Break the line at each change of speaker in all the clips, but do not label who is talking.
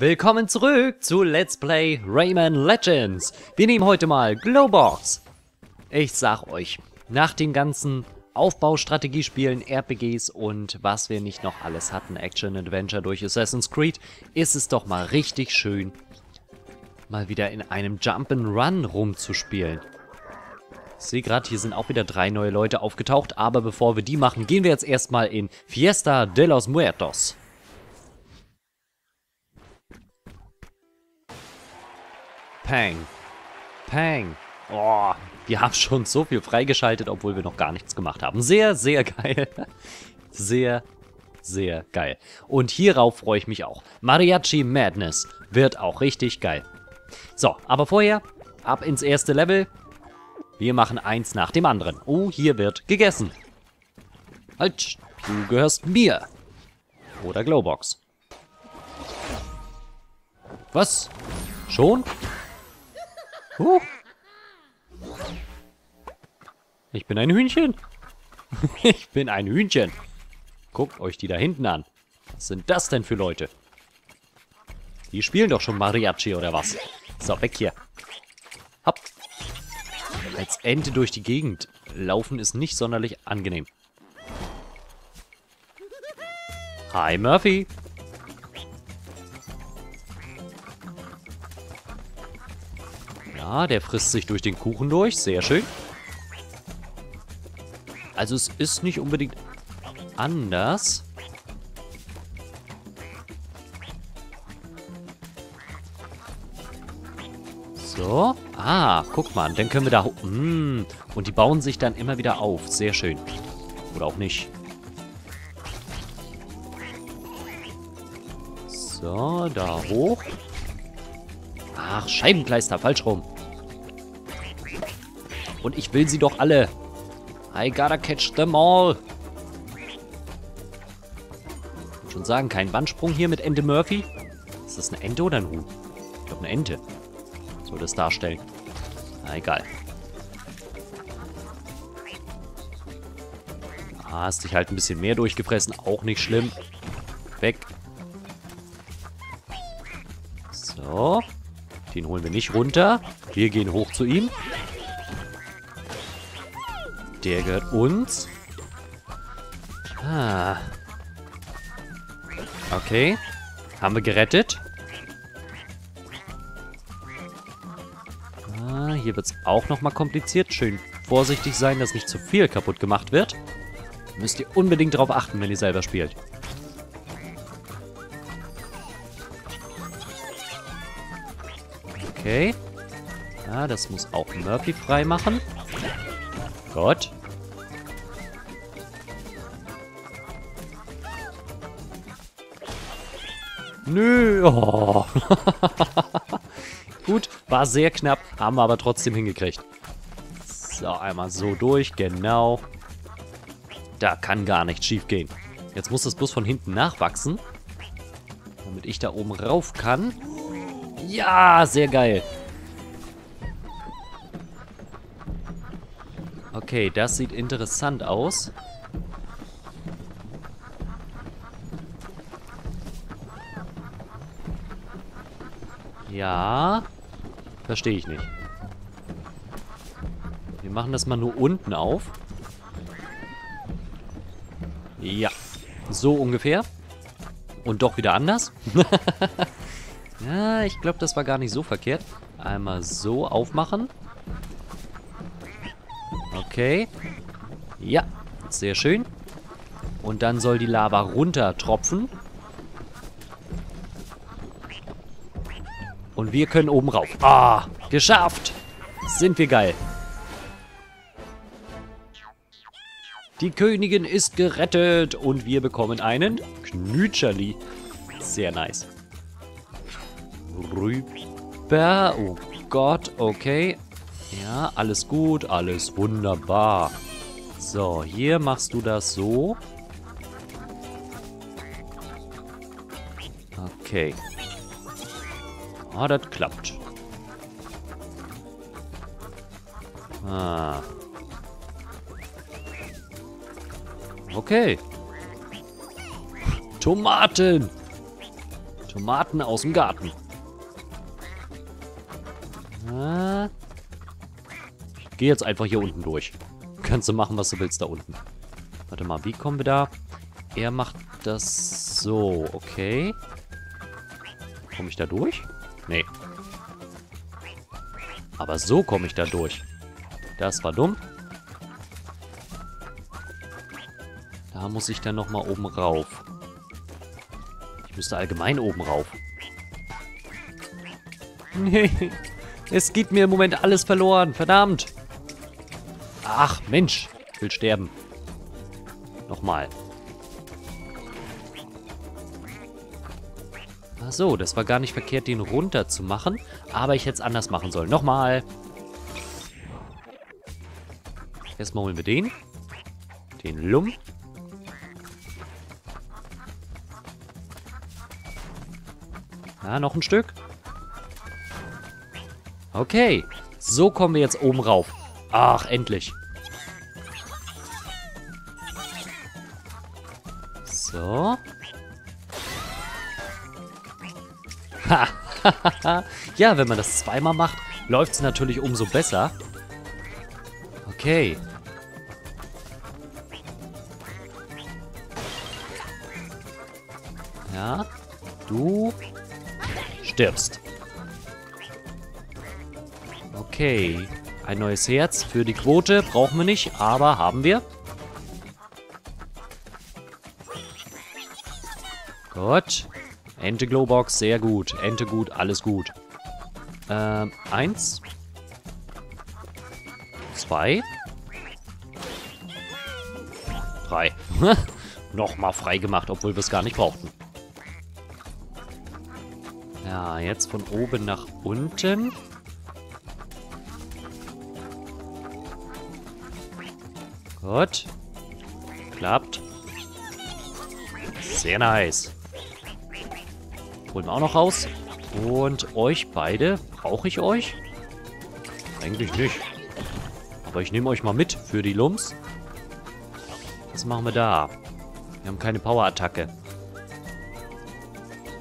Willkommen zurück zu Let's Play Rayman Legends. Wir nehmen heute mal Glowbox. Ich sag euch, nach den ganzen Aufbaustrategiespielen, RPGs und was wir nicht noch alles hatten, Action Adventure durch Assassin's Creed, ist es doch mal richtig schön, mal wieder in einem Jump'n'Run rumzuspielen. Ich sehe gerade, hier sind auch wieder drei neue Leute aufgetaucht, aber bevor wir die machen, gehen wir jetzt erstmal in Fiesta de los Muertos. Pang. Pang. Oh, wir haben schon so viel freigeschaltet, obwohl wir noch gar nichts gemacht haben. Sehr, sehr geil. Sehr, sehr geil. Und hierauf freue ich mich auch. Mariachi Madness wird auch richtig geil. So, aber vorher ab ins erste Level. Wir machen eins nach dem anderen. Oh, hier wird gegessen. Halt, du gehörst mir. Oder Glowbox. Was? Schon? Huh. Ich bin ein Hühnchen. ich bin ein Hühnchen. Guckt euch die da hinten an. Was sind das denn für Leute? Die spielen doch schon Mariachi oder was? So, weg hier. Hopp. Als Ente durch die Gegend laufen ist nicht sonderlich angenehm. Hi, Murphy. Ja, der frisst sich durch den Kuchen durch. Sehr schön. Also es ist nicht unbedingt anders. So. Ah, guck mal. Dann können wir da... Mm, und die bauen sich dann immer wieder auf. Sehr schön. Oder auch nicht. So, da hoch. Ach, Scheibenkleister. Falsch rum. Und ich will sie doch alle. I gotta catch them all. Ich würde schon sagen, kein Wandsprung hier mit Ente Murphy. Ist das eine Ente oder ein Huhn? Ich glaube, eine Ente. Soll das darstellen. Na, egal. Ah, hast dich halt ein bisschen mehr durchgefressen. Auch nicht schlimm. Weg. So. Den holen wir nicht runter. Wir gehen hoch zu ihm. Der gehört uns. Ah. Okay. Haben wir gerettet. Ah, hier wird es auch nochmal kompliziert. Schön vorsichtig sein, dass nicht zu viel kaputt gemacht wird. Müsst ihr unbedingt darauf achten, wenn ihr selber spielt. Okay. Ja, das muss auch Murphy freimachen. Gott. Nö. Oh. Gut, war sehr knapp, haben wir aber trotzdem hingekriegt. So, einmal so durch, genau. Da kann gar nichts schief gehen. Jetzt muss das bloß von hinten nachwachsen. Damit ich da oben rauf kann. Ja, sehr geil. Okay, das sieht interessant aus. Ja. Verstehe ich nicht. Wir machen das mal nur unten auf. Ja. So ungefähr. Und doch wieder anders. ja, ich glaube, das war gar nicht so verkehrt. Einmal so aufmachen. Okay. Ja, sehr schön. Und dann soll die Lava runter tropfen. Und wir können oben rauf. Ah, geschafft. Sind wir geil. Die Königin ist gerettet und wir bekommen einen Knütscherli. Sehr nice. Rüber. Oh Gott, okay. Ja, alles gut, alles wunderbar. So, hier machst du das so. Okay. Ah, das klappt. Ah. Okay. Tomaten. Tomaten aus dem Garten. Ah. Gehe jetzt einfach hier unten durch. Kannst du machen, was du willst da unten. Warte mal, wie kommen wir da? Er macht das so, okay. Komme ich da durch? Nee. Aber so komme ich da durch. Das war dumm. Da muss ich dann nochmal oben rauf. Ich müsste allgemein oben rauf. Nee, es geht mir im Moment alles verloren. Verdammt. Ach, Mensch. Ich will sterben. Nochmal. Ach so, das war gar nicht verkehrt, den runter zu machen. Aber ich hätte es anders machen sollen. Nochmal. Erstmal holen wir den. Den Lum. Ja, noch ein Stück. Okay. So kommen wir jetzt oben rauf. Ach, endlich. So. Ha. ja, wenn man das zweimal macht, läuft es natürlich umso besser. Okay. Ja, du stirbst. Okay. Ein neues Herz für die Quote brauchen wir nicht, aber haben wir. Gut. Ente Glowbox, sehr gut. Ente gut, alles gut. Ähm, eins. Zwei. Drei. Nochmal frei gemacht, obwohl wir es gar nicht brauchten. Ja, jetzt von oben nach unten. Gut. Klappt. Sehr nice. Holen wir auch noch raus. Und euch beide. Brauche ich euch? Eigentlich nicht. Aber ich nehme euch mal mit für die Lums. Was machen wir da? Wir haben keine Powerattacke.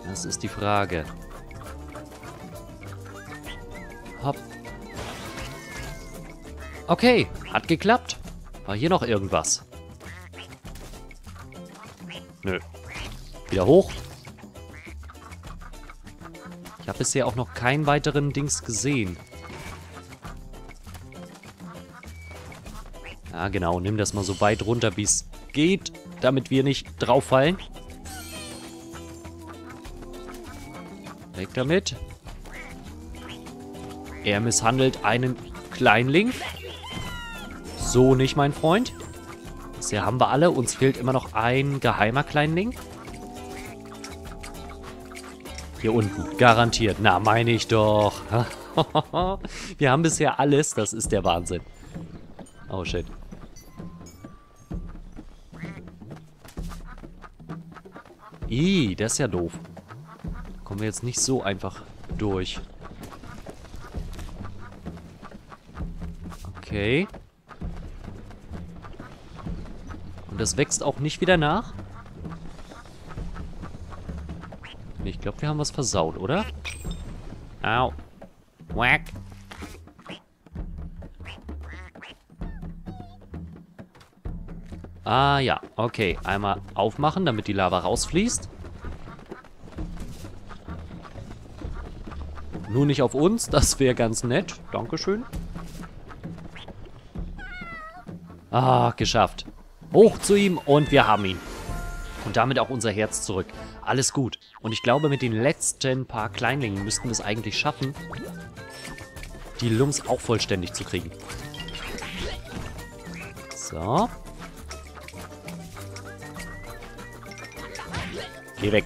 Das ist die Frage. Hopp. Okay, hat geklappt. War hier noch irgendwas? Nö. Wieder hoch. Ich habe bisher auch noch keinen weiteren Dings gesehen. Ja, genau. Nimm das mal so weit runter, wie es geht, damit wir nicht drauf fallen. Weg damit. Er misshandelt einen Kleinling. So nicht, mein Freund. Bisher haben wir alle. Uns fehlt immer noch ein geheimer Kleinling. Hier unten. Garantiert. Na, meine ich doch. wir haben bisher alles. Das ist der Wahnsinn. Oh, shit. Ih, das ist ja doof. Kommen wir jetzt nicht so einfach durch. Okay. Und das wächst auch nicht wieder nach? Ich glaube, wir haben was versaut, oder? Au. Whack. Ah ja, okay. Einmal aufmachen, damit die Lava rausfließt. Nur nicht auf uns, das wäre ganz nett. Dankeschön. Ah, geschafft. Hoch zu ihm und wir haben ihn. Und damit auch unser Herz zurück. Alles gut. Und ich glaube, mit den letzten paar Kleinlingen müssten wir es eigentlich schaffen, die Lums auch vollständig zu kriegen. So. Geh weg.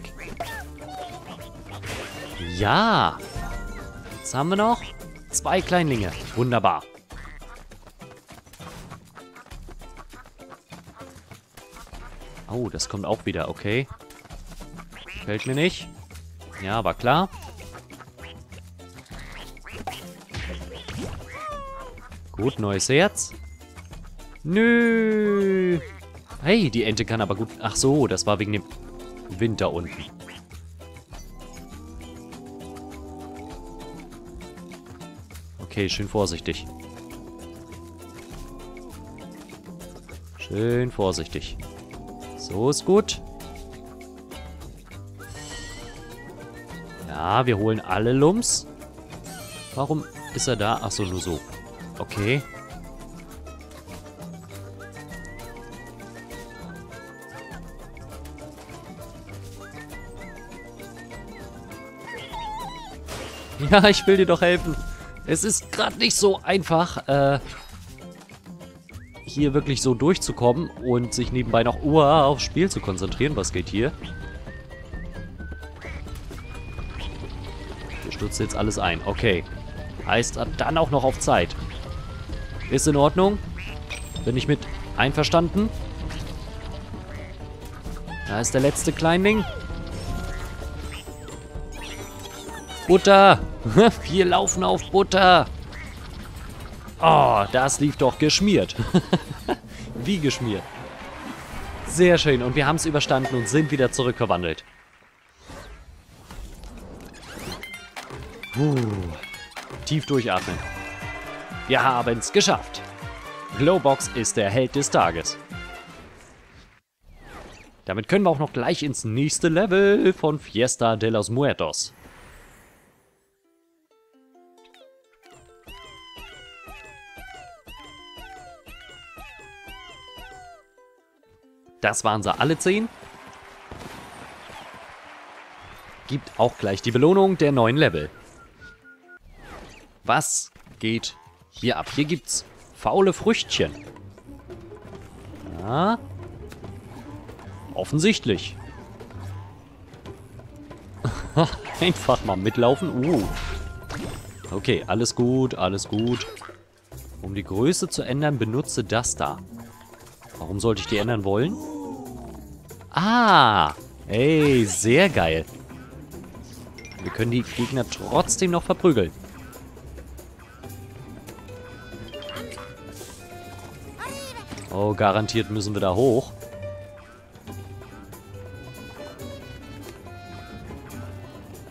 Ja. Jetzt haben wir noch zwei Kleinlinge. Wunderbar. Oh, das kommt auch wieder, okay. Fällt mir nicht. Ja, war klar. Gut, neues Herz. Nö. Hey, die Ente kann aber gut... Ach so, das war wegen dem Wind da unten. Okay, schön vorsichtig. Schön vorsichtig. So ist gut. Ja, wir holen alle Lumps. Warum ist er da? Achso, nur so. Okay. Ja, ich will dir doch helfen. Es ist gerade nicht so einfach, äh, hier wirklich so durchzukommen und sich nebenbei noch uh, aufs Spiel zu konzentrieren. Was geht hier? Wir stürzen jetzt alles ein. Okay. Heißt dann auch noch auf Zeit. Ist in Ordnung. Bin ich mit einverstanden. Da ist der letzte Kleinling. Butter. Wir laufen auf Butter. Oh, das lief doch geschmiert. Wie geschmiert. Sehr schön. Und wir haben es überstanden und sind wieder zurückverwandelt. Puh. Tief durchatmen. Wir haben es geschafft. Glowbox ist der Held des Tages. Damit können wir auch noch gleich ins nächste Level von Fiesta de los Muertos. Das waren sie alle 10. Gibt auch gleich die Belohnung der neuen Level. Was geht hier ab? Hier gibt's faule Früchtchen. Ja. Offensichtlich. Einfach mal mitlaufen. Uh. Okay, alles gut, alles gut. Um die Größe zu ändern, benutze das da. Warum sollte ich die ändern wollen? Ah, ey, sehr geil. Wir können die Gegner trotzdem noch verprügeln. Oh, garantiert müssen wir da hoch.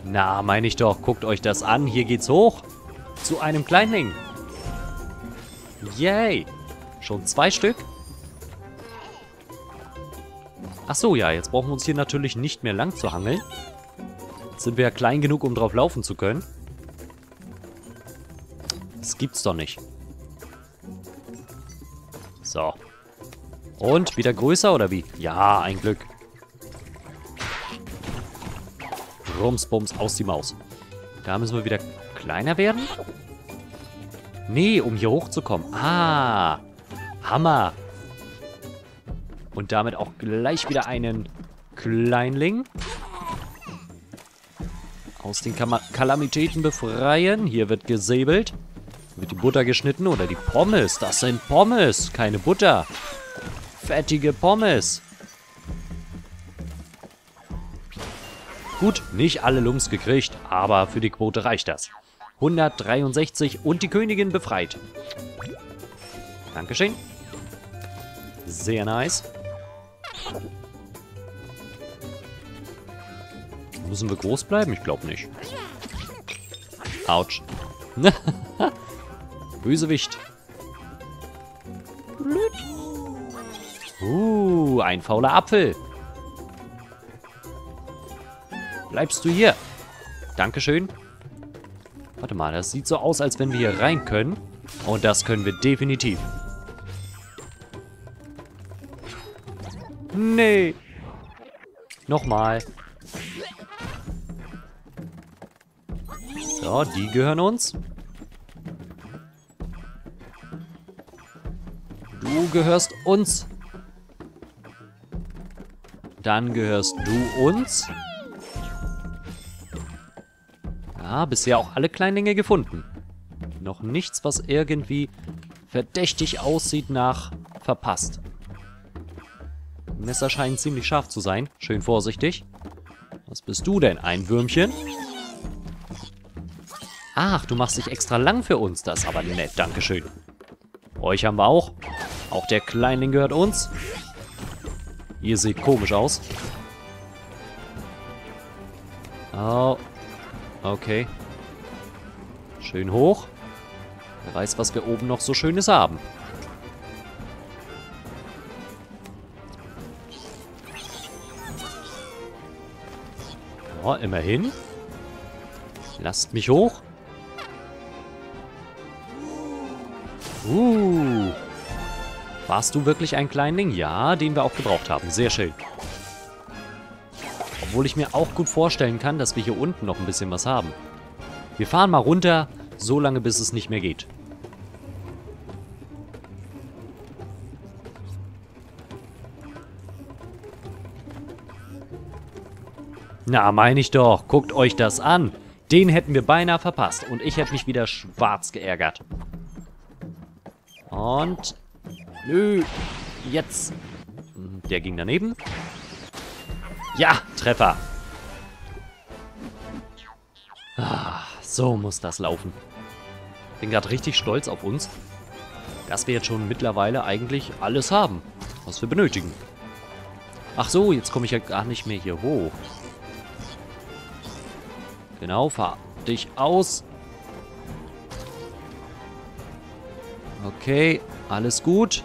Na, meine ich doch. Guckt euch das an. Hier geht's hoch. Zu einem Kleinling. Yay. Schon zwei Stück? Ach so, ja, jetzt brauchen wir uns hier natürlich nicht mehr lang zu hangeln. Jetzt sind wir ja klein genug, um drauf laufen zu können. Das gibt's doch nicht. So. Und, wieder größer oder wie? Ja, ein Glück. Rumsbums aus die Maus. Da müssen wir wieder kleiner werden? Nee, um hier hochzukommen. Ah, Hammer. Und damit auch gleich wieder einen Kleinling. Aus den Kam Kalamitäten befreien. Hier wird gesäbelt. Wird die Butter geschnitten oder die Pommes. Das sind Pommes, keine Butter. Fettige Pommes. Gut, nicht alle Lumps gekriegt, aber für die Quote reicht das. 163 und die Königin befreit. Dankeschön. Sehr nice. Müssen wir groß bleiben? Ich glaube nicht. Autsch. Bösewicht. Uh, ein fauler Apfel. Bleibst du hier? Dankeschön. Warte mal, das sieht so aus, als wenn wir hier rein können. Und das können wir definitiv. Nee. Nochmal. So, die gehören uns. Du gehörst uns. Dann gehörst du uns. Ja, bisher auch alle Kleinlinge gefunden. Noch nichts, was irgendwie verdächtig aussieht nach verpasst. Messer scheinen ziemlich scharf zu sein. Schön vorsichtig. Was bist du denn? Ein Würmchen? Ach, du machst dich extra lang für uns. Das ist aber nett. Dankeschön. Euch haben wir auch. Auch der Kleinling gehört uns. Ihr seht komisch aus. Oh. Okay. Schön hoch. Wer weiß, was wir oben noch so Schönes haben. Ja, immerhin. Lasst mich hoch. Uh. Warst du wirklich ein Kleinling? Ja, den wir auch gebraucht haben. Sehr schön. Obwohl ich mir auch gut vorstellen kann, dass wir hier unten noch ein bisschen was haben. Wir fahren mal runter, so lange bis es nicht mehr geht. Na, meine ich doch. Guckt euch das an. Den hätten wir beinahe verpasst. Und ich hätte mich wieder schwarz geärgert. Und... Nö. Jetzt. Der ging daneben. Ja, Treffer. Ah, so muss das laufen. Bin gerade richtig stolz auf uns, dass wir jetzt schon mittlerweile eigentlich alles haben, was wir benötigen. Ach so, jetzt komme ich ja gar nicht mehr hier hoch. Genau, fahr dich aus. Okay, alles gut.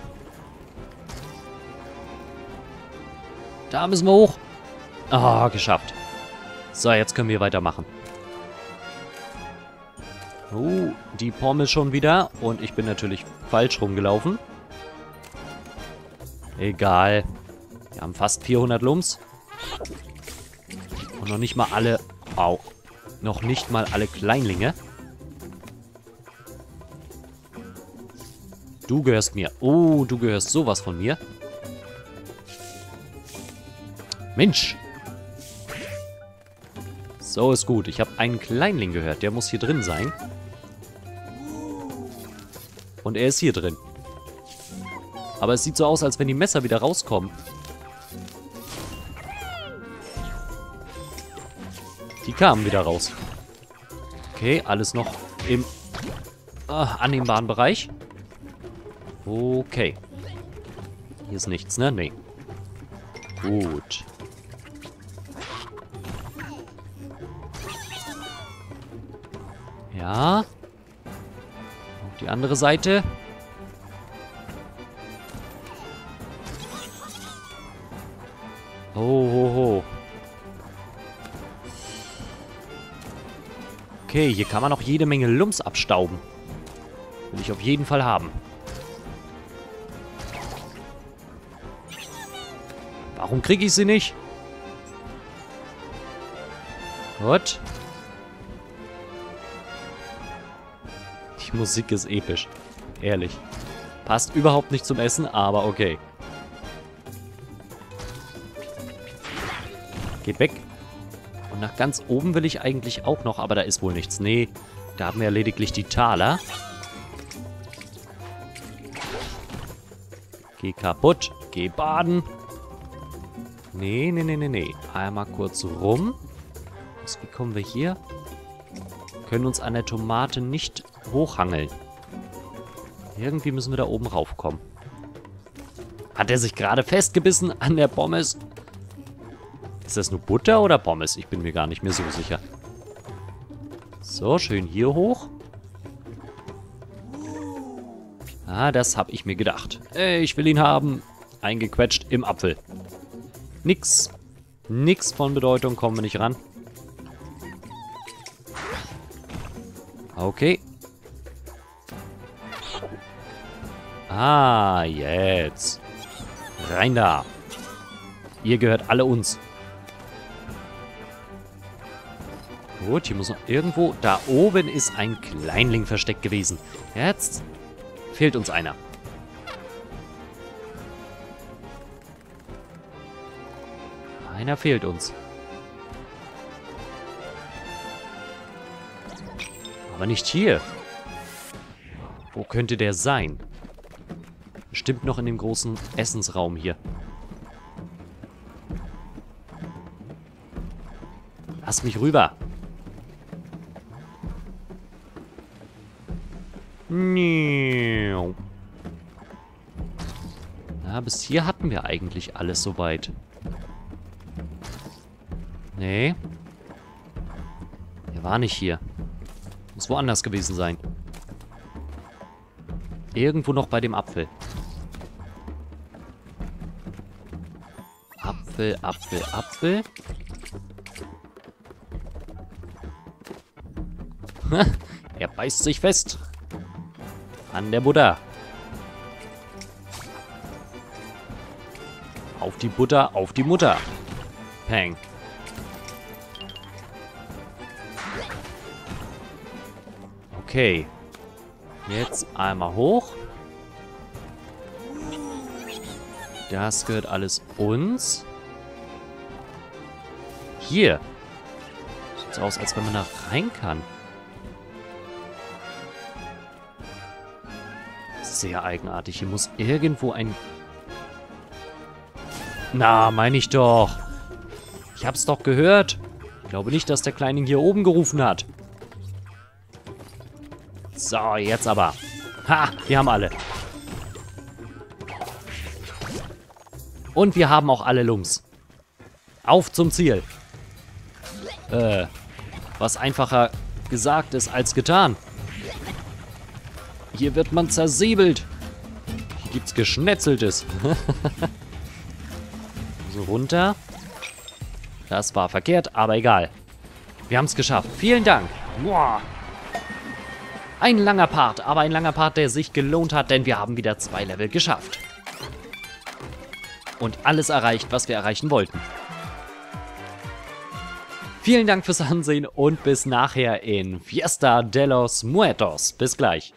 Da müssen wir hoch. Ah, oh, geschafft. So, jetzt können wir weitermachen. Oh, die Pommes schon wieder. Und ich bin natürlich falsch rumgelaufen. Egal. Wir haben fast 400 Lums. Und noch nicht mal alle... Au. Noch nicht mal alle Kleinlinge. Du gehörst mir. Oh, du gehörst sowas von mir. Mensch. So ist gut. Ich habe einen Kleinling gehört. Der muss hier drin sein. Und er ist hier drin. Aber es sieht so aus, als wenn die Messer wieder rauskommen. Die kamen wieder raus. Okay, alles noch im ah, annehmbaren Bereich. Okay. Hier ist nichts, ne? Nee. Gut. Ja. Auf die andere Seite. Ho, ho, ho. Okay, hier kann man noch jede Menge Lumps abstauben. Will ich auf jeden Fall haben. Warum kriege ich sie nicht? Gut. Die Musik ist episch. Ehrlich. Passt überhaupt nicht zum Essen, aber okay. Geht weg. Und nach ganz oben will ich eigentlich auch noch, aber da ist wohl nichts. Nee, da haben wir ja lediglich die Taler. Geh kaputt. Geh baden. Nee, nee, nee, nee, nee. Einmal kurz rum. Wie kommen wir hier? Können uns an der Tomate nicht hochhangeln. Irgendwie müssen wir da oben raufkommen. Hat er sich gerade festgebissen an der Pommes? Ist das nur Butter oder Pommes? Ich bin mir gar nicht mehr so sicher. So, schön hier hoch. Ah, das habe ich mir gedacht. Äh, ich will ihn haben. Eingequetscht im Apfel. Nix. Nix von Bedeutung, kommen wir nicht ran. Okay. Ah, jetzt. Rein da. Ihr gehört alle uns. Gut, hier muss noch irgendwo... Da oben ist ein Kleinling versteckt gewesen. Jetzt fehlt uns einer. Einer fehlt uns. Aber nicht hier. Wo könnte der sein? Bestimmt noch in dem großen Essensraum hier. Lass mich rüber. Na, bis hier hatten wir eigentlich alles soweit. Nee. Er war nicht hier. Muss woanders gewesen sein. Irgendwo noch bei dem Apfel. Apfel, Apfel, Apfel. er beißt sich fest. An der Butter. Auf die Butter, auf die Mutter. Peng. Okay. Jetzt einmal hoch. Das gehört alles uns. Hier. Sieht so aus, als wenn man da rein kann. Sehr eigenartig. Hier muss irgendwo ein... Na, meine ich doch. Ich hab's doch gehört. Ich glaube nicht, dass der Kleine hier oben gerufen hat. So, jetzt aber. Ha, wir haben alle. Und wir haben auch alle Lungs. Auf zum Ziel. Äh, was einfacher gesagt ist als getan. Hier wird man zersäbelt. Hier gibt's Geschnetzeltes. so runter. Das war verkehrt, aber egal. Wir haben es geschafft. Vielen Dank. Boah. Ein langer Part, aber ein langer Part, der sich gelohnt hat, denn wir haben wieder zwei Level geschafft. Und alles erreicht, was wir erreichen wollten. Vielen Dank fürs Ansehen und bis nachher in Fiesta de los Muertos. Bis gleich.